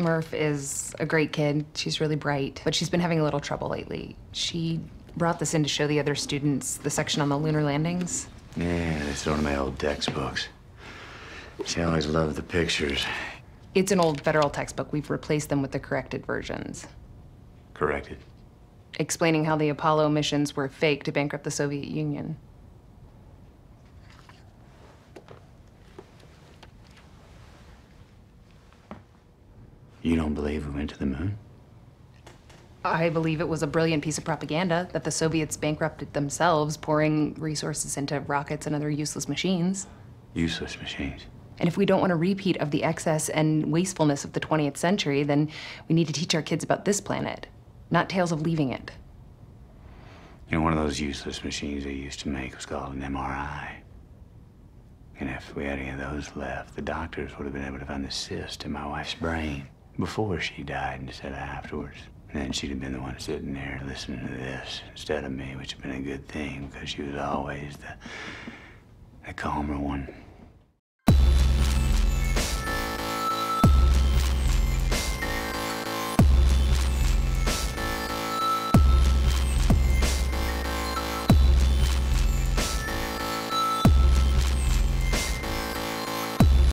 Murph is a great kid. She's really bright, but she's been having a little trouble lately. She brought this in to show the other students the section on the lunar landings. Yeah, it's one of my old textbooks. She always loved the pictures. It's an old federal textbook. We've replaced them with the corrected versions, Corrected. explaining how the Apollo missions were fake to bankrupt the Soviet Union. You don't believe we went to the moon? I believe it was a brilliant piece of propaganda that the Soviets bankrupted themselves, pouring resources into rockets and other useless machines. Useless machines. And if we don't want a repeat of the excess and wastefulness of the 20th century, then we need to teach our kids about this planet, not tales of leaving it. You know, one of those useless machines they used to make was called an MRI. And if we had any of those left, the doctors would have been able to find the cyst in my wife's brain before she died instead of afterwards. Then she'd have been the one sitting there listening to this instead of me, which would have been a good thing because she was always the, the calmer one.